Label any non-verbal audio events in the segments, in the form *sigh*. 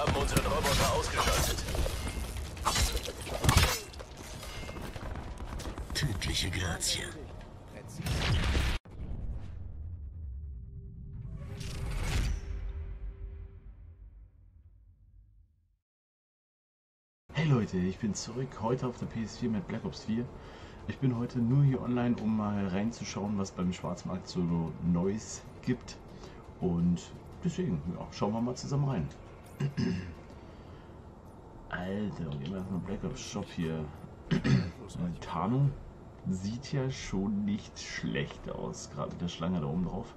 haben unseren Roboter ausgeschaltet. Tödliche Grazie. Hey Leute, ich bin zurück, heute auf der PS4 mit Black Ops 4. Ich bin heute nur hier online, um mal reinzuschauen, was beim Schwarzmarkt so Neues gibt. Und deswegen, ja, schauen wir mal zusammen rein. Alter, gehen wir erstmal Black Ops Shop hier. *clears throat* Die Tarnung sieht ja schon nicht schlecht aus, gerade mit der Schlange da oben drauf.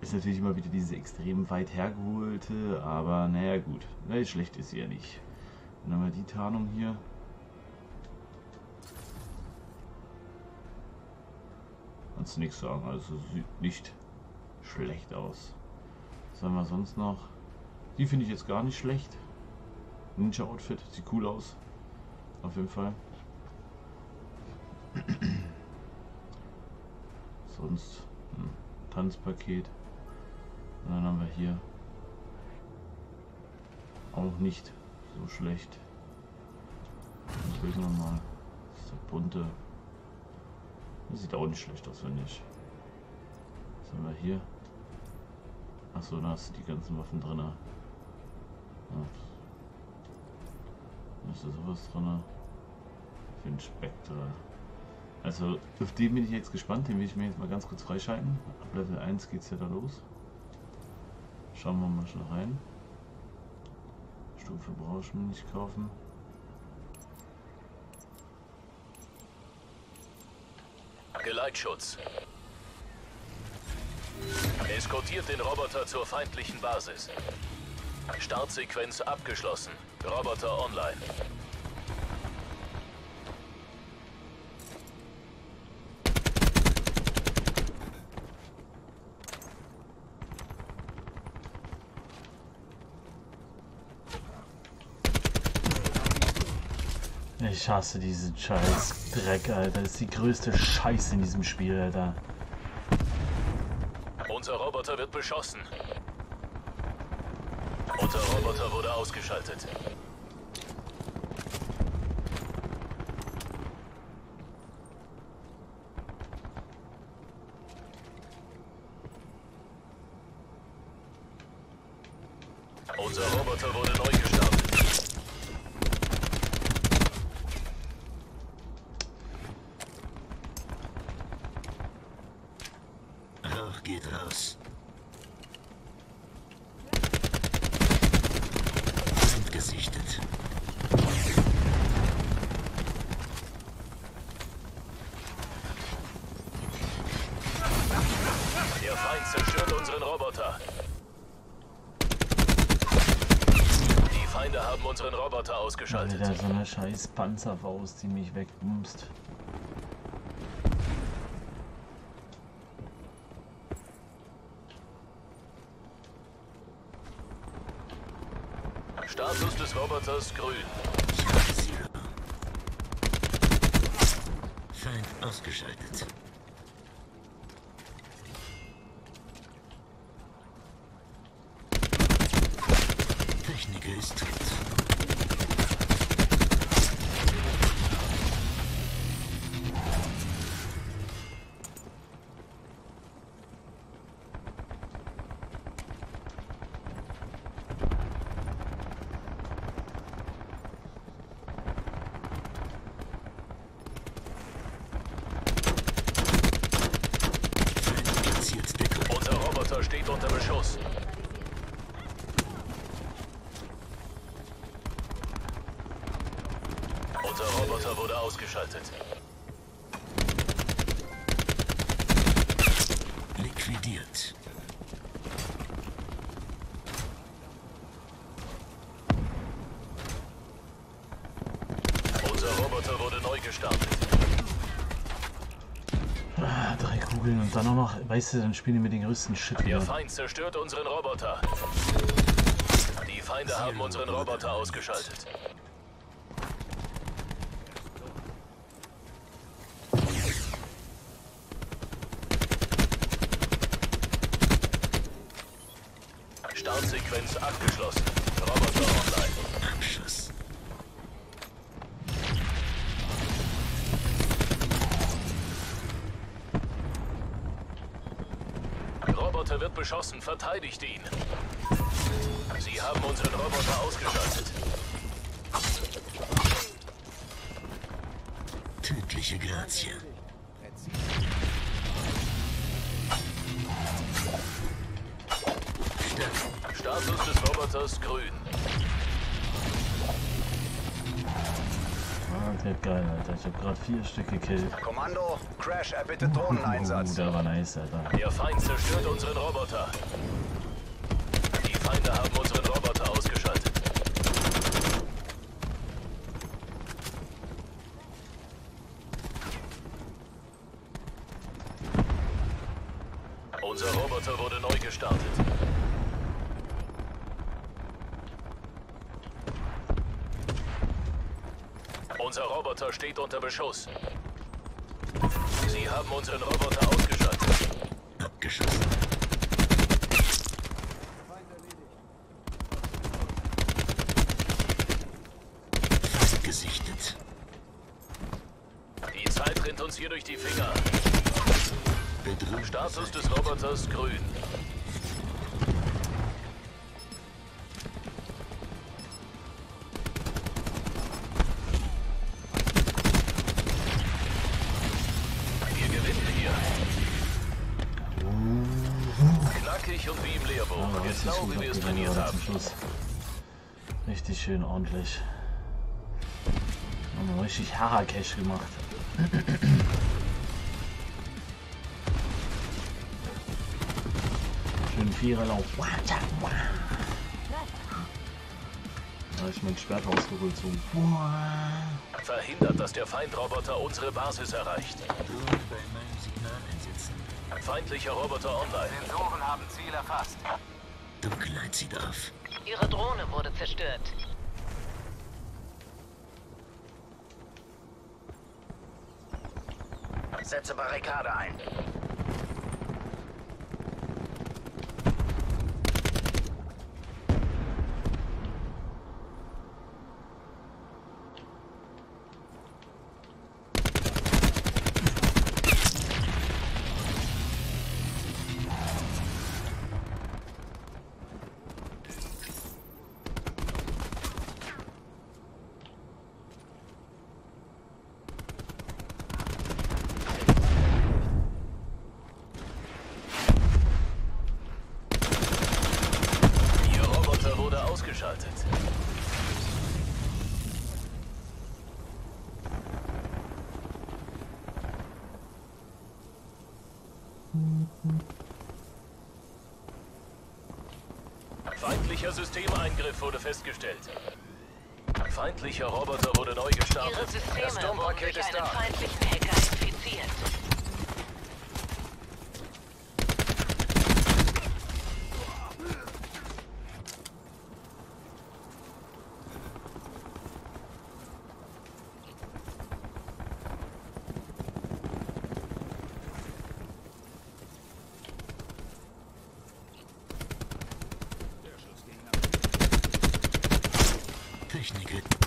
Ist natürlich immer wieder diese extrem weit hergeholte, aber naja gut, na, schlecht ist sie ja nicht. Dann haben wir die Tarnung hier. Kannst du nichts sagen, also sieht nicht schlecht aus. Was haben wir sonst noch? Die finde ich jetzt gar nicht schlecht. Ninja Outfit, sieht cool aus. Auf jeden Fall. *clears throat* sonst hm, Tanzpaket. Und dann haben wir hier auch nicht so schlecht. Dann gucken wir mal. Das ist der bunte. Das sieht auch nicht schlecht aus, finde ich. Was haben wir hier? Achso, da hast du die ganzen Waffen drin. Da ist da sowas drin. Für den Spektre. Also auf den bin ich jetzt gespannt, den will ich mir jetzt mal ganz kurz freischalten. Ab Level 1 geht es ja da los. Schauen wir mal schnell rein. Stufe brauche ich mir nicht kaufen. Geleitschutz. Eskortiert den Roboter zur feindlichen Basis. Startsequenz abgeschlossen. Roboter online. Ich hasse diesen scheiß Dreck, Alter. Das ist die größte Scheiße in diesem Spiel, Alter. Unser Roboter wird beschossen. Unser Roboter wurde ausgeschaltet. Unser Roboter wurde neu gestartet. Rauch geht raus. Feind gesichtet. Der Feind zerstört unseren Roboter. Die Feinde haben unseren Roboter ausgeschaltet. Alter, so eine scheiß Panzerfaust, die mich wegbumst. Status des Roboters grün. Feind ausgeschaltet. Geistrit. Ausgeschaltet. Liquidiert. Unser Roboter wurde neu gestartet. Ah, drei Kugeln und dann auch noch, weißt du, dann spielen die mit den größten Shit Der. Feind zerstört unseren Roboter. Die Feinde haben unseren Roboter ausgeschaltet. Startsequenz abgeschlossen. Roboter online. Abschuss. Roboter wird beschossen, verteidigt ihn. Sie haben unseren Roboter ausgeschaltet. Tödliche Grazie. Status des Roboters grün. Ah, der geil, Alter. Ich hab grad vier Stück gekillt. Kommando, Crash erbitte Uh, *laughs* Drohneneinsatz. der war nice, Alter. Der Feind zerstört unseren Roboter. Die Feinde haben unseren Roboter ausgeschaltet. Unser Roboter wurde neu gestartet. Unser Roboter steht unter Beschuss. Sie haben unseren Roboter ausgeschaltet. Abgeschossen. Fast gesichtet. Die Zeit rennt uns hier durch die Finger. Bedrohung. Status des Roboters grün. Genau wir es abgegangen, trainiert zum Schluss. Richtig schön ordentlich. Haben wir richtig Harakesh gemacht. *clears throat* Schön Viererlauf. Da hab ich mein Schwert rausgeholt. So. Verhindert, dass der Feindroboter unsere Basis erreicht. Drohne bei meinem Signal einsetzen. Feindlicher Roboter online. Sensoren haben Ziel erfasst. Dunkelheit zieht auf. Ihre Drohne wurde zerstört. Setze Barrikade ein. Ihr Roboter wurde ausgeschaltet. Feindlicher Systemeingriff wurde festgestellt. Feindlicher Roboter wurde neu gestartet. Das Sturmpaket ist da. techniken.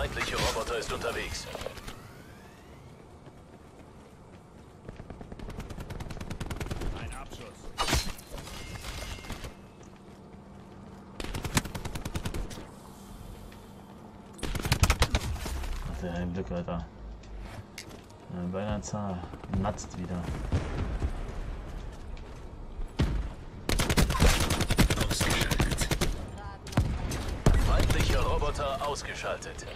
Der feindliche Roboter ist unterwegs. Hat der ein Glück, Alter. Bei einer Zahl. Natzt wieder. Ausgeschaltet. Feindlicher Roboter ausgeschaltet.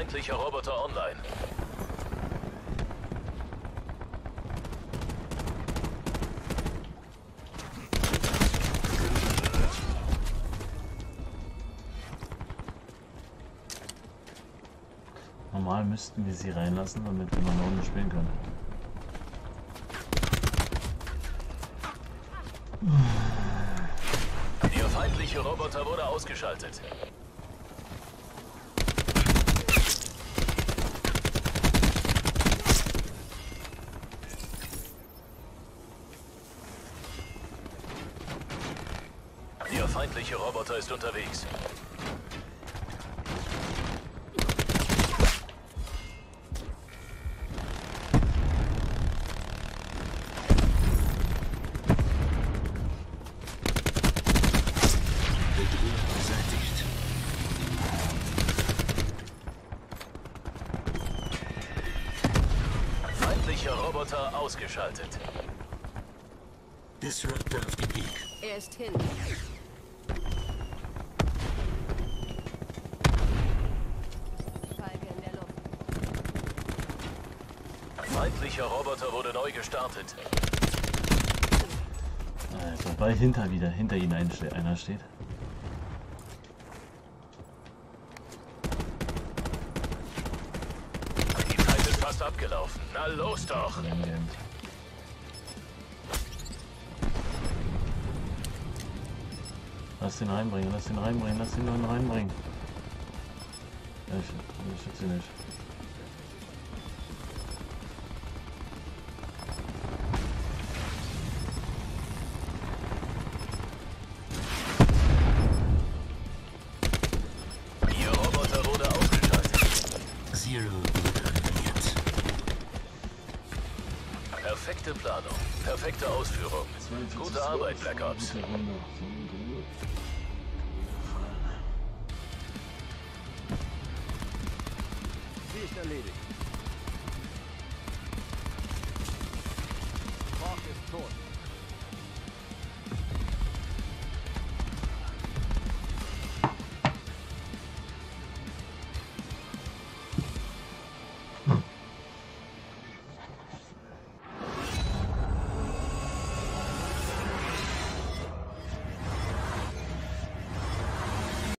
Feindlicher Roboter online. Normal müssten wir sie reinlassen, damit wir mal unten spielen können. Der feindliche Roboter wurde ausgeschaltet. Der feindliche Roboter ist unterwegs. Feindlicher Roboter ausgeschaltet. Disruptor auf dem Weg. Er ist hin. Falke in der Luft. Feindlicher Roboter wurde neu gestartet. Alter, weil hinter wieder, hinter ihnen ein, einer steht. Die Zeit ist fast abgelaufen. Na los doch! Lass den reinbringen, lass den reinbringen, lass den reinbringen. Ja, ich, ich schütze ihn nicht. Perfekte Ausführung. Gute Arbeit, Black Ops. Ist erledigt.